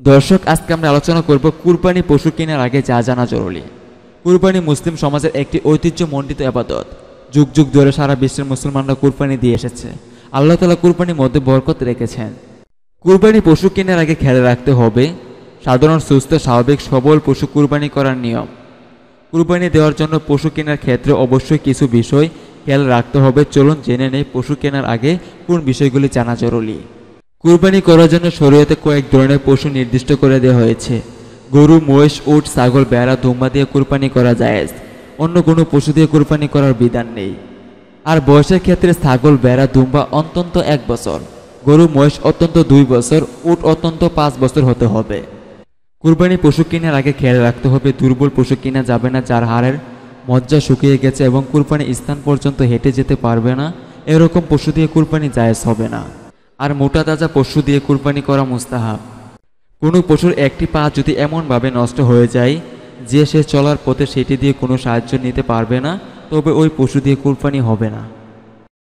দর্শক, আজকে আমরা আলোচনা করব কুরবানি পশু কেনার আগে যা জানা জরুরি। কুরবানি মুসলিম সমাজের একটি ঐতিহ্যমণ্ডিত আবাদত। যুগ যুগ ধরে সারা বিশ্বের মুসলমানরা কুরবানি দিয়ে এসেছে। আল্লাহ তালা কুরবানির মধ্যে বরকত রেখেছেন। কুরবানি পশু কেনার আগে খেয়াল রাখতে হবে, সাধারণ, সুস্থ, স্বাভাবিক, সবল পশু কুরবানি করার নিয়ম। কুরবানি দেওয়ার জন্য পশু কেনার ক্ষেত্রে অবশ্যই কিছু বিষয় খেয়াল রাখতে হবে। চলুন জেনে নেই পশু কেনার আগে কোন বিষয়গুলি জানা জরুরি। কুরবানি করার জন্য শরীয়তে কয়েক ধরনের পশু নির্দিষ্ট করে দেওয়া হয়েছে। গরু, মহিষ, উট, ছাগল বেড়া দুম্বা দিয়ে কুরবানি করা যায়। অন্য কোনো পশু দিয়ে কুরবানি করার বিধান নেই। আর বয়সের ক্ষেত্রে ছাগল বেড়া দুম্বা অন্তত এক বছর। গরু, মহিষ অত্যন্ত দুই বছর, উট অত্যন্ত পাঁচ বছর হতে হবে। কুরবানি পশু কেনার আগে খেয়াল রাখতে হবে, দুর্বল পশু কেনা যাবে না, যার হাড়ের মজ্জা শুকিয়ে গেছে এবং কুরবানি স্থান পর্যন্ত হেঁটে যেতে পারবে না। এরকম পশু দিয়ে কুরবানি জায়েজ হবে না। আর মোটা তাজা পশু দিয়ে কুরবানি করা মুস্তাহাব। কোনো পশুর একটি পা যদি এমনভাবে নষ্ট হয়ে যায়, যে সে চলার পথে সেটি দিয়ে কোনো সাহায্য নিতে পারবে না, তবে ওই পশু দিয়ে কুরবানি হবে না।